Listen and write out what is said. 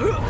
Huh?